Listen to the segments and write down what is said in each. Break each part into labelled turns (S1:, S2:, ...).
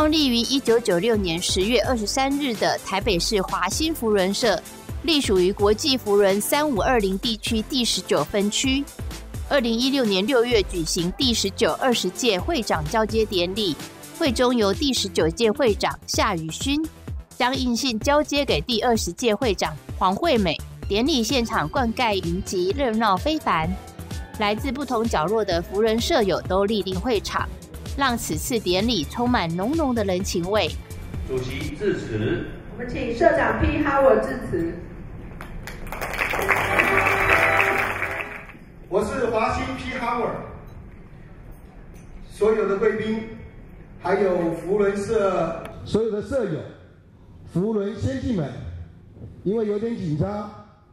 S1: 创立于一九九六年十月二十三日的台北市华兴福伦社，隶属于国际福伦三五二零地区第十九分区。二零一六年六月举行第十九、二十届会长交接典礼，会中由第十九届会长夏雨勋将印信交接给第二十届会长黄惠美。典礼现场灌溉云集，热闹非凡。来自不同角落的福人舍友都莅临会场，让此次典礼充满浓浓的人情味。
S2: 主席致辞，
S3: 我们请社长 P 哈我致辞。
S4: 我是华兴 P 哈沃，所有的贵宾，还有福伦社所有的舍友，福伦先进们，因为有点紧张。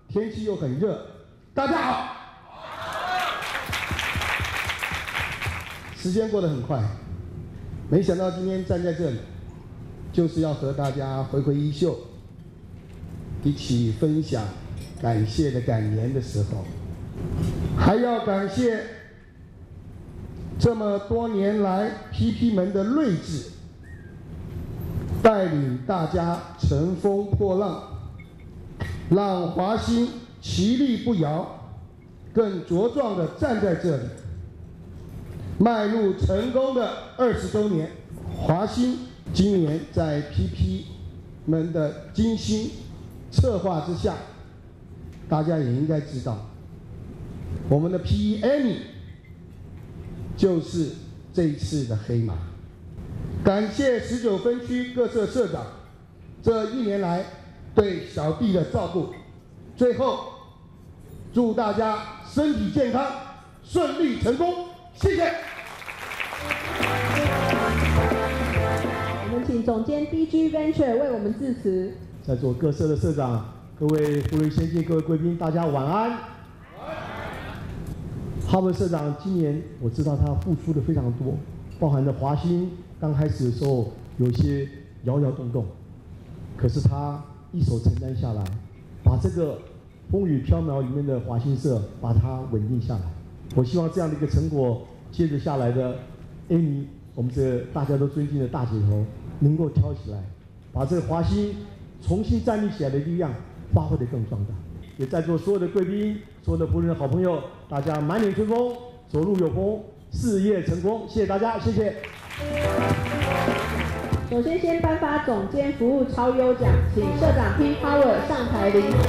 S4: 天气又很热，大家好。时间过得很快，没想到今天站在这里，就是要和大家回回衣袖，一起分享感谢的感言的时候，还要感谢这么多年来 PP 们的睿智，带领大家乘风破浪。让华兴其立不摇，更茁壮地站在这里，迈入成功的二十周年。华兴今年在 PP 们的精心策划之下，大家也应该知道，我们的 PE Amy 就是这一次的黑马。感谢十九分区各社社长这一年来。对小弟的照顾，最后祝大家身体健康，顺利成功，谢谢。
S3: 总监 DG Venture 为我们致辞。
S4: 在座各社的社长、各位福瑞先进、各位贵宾，大家晚安。哈文社长今年我知道他付出的非常多，包含着华兴刚开始的时候有些摇摇动动，可是他。一手承担下来，把这个风雨飘渺里面的华兴社把它稳定下来。我希望这样的一个成果，接着下来的 Amy，我们这大家都尊敬的大姐头，能够挑起来，把这个华兴重新站立起来的力量发挥得更壮大。也在座所有的贵宾、所有的夫人、好朋友，大家满脸春风，走路有风，事业成功。谢谢大家，谢谢。
S3: 首先，先颁发总监服务超优奖，请社长 P Power 上台领奖。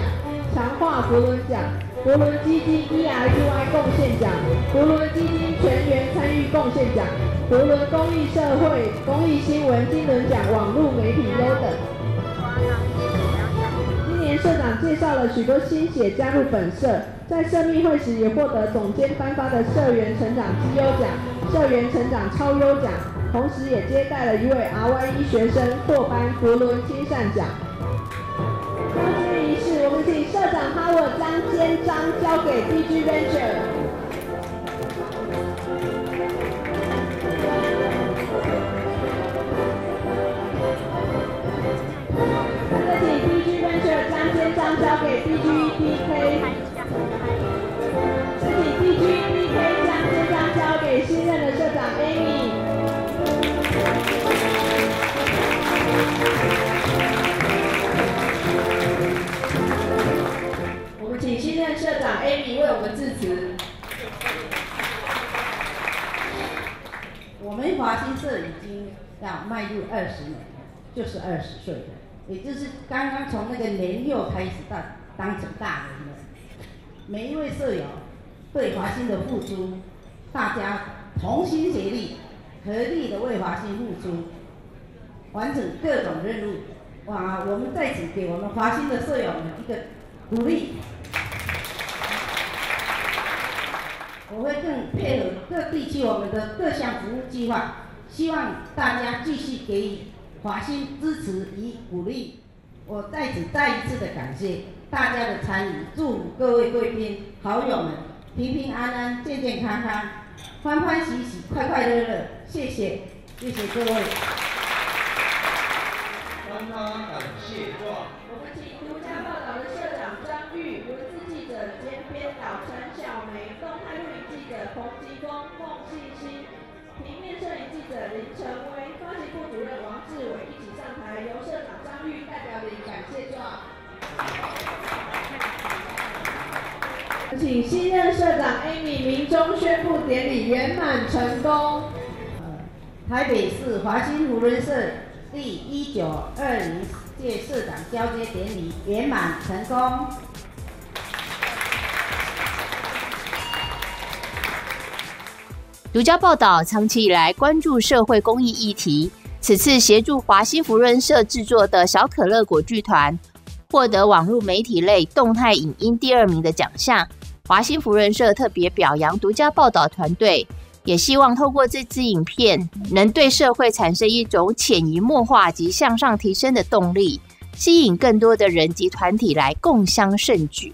S3: 强化福伦奖，福伦基金 E R U I 贡献奖，福伦基金全员参与贡献奖，福伦公益社会公益新闻金轮奖网络媒体优等。今年社长介绍了许多新血加入本社，在社密会时也获得总监颁发的社员成长绩优奖、社员成长超优奖。同时也接待了一位 RYE 学生获颁佛伦亲善奖。交接仪式，我们请社长哈沃将肩章交给 DG Venture。现在社长 Amy 为我们致辞。
S5: 我们华新社已经要迈入二十年，就是二十岁的，也就是刚刚从那个年幼开始到当成大人了。每一位舍友对华新的付出，大家同心协力，合力的为华新付出。完成各种任务，哇！我们在此给我们华新的舍友们一个鼓励。我会更配合各地区我们的各项服务计划，希望大家继续给予华兴支持与鼓励。我在此再一次的感谢大家的参与，祝福各位贵宾、好友们平平安安、健健康康、欢欢喜喜、快快乐乐。谢谢，谢谢各位。
S2: 感谢。
S3: 我们请独家报道的社长张玉、文字记者兼编导陈小梅、动态录影记者彭吉峰、孟信息、平面摄影记者林成威、发行部主任王志伟一起上台，由社长。张玉代表领感谢状。请新任社长 Amy 明中宣布典礼圆满成功。
S5: 台北市华兴福伦社第一九二零届社长交接典礼圆满成功。
S1: 独家报道，长期以来关注社会公益议题，此次协助华西福润社制作的小可乐果剧团，获得网络媒体类动态影音第二名的奖项。华西福润社特别表扬独家报道团队，也希望透过这支影片，能对社会产生一种潜移默化及向上提升的动力，吸引更多的人及团体来共襄盛举。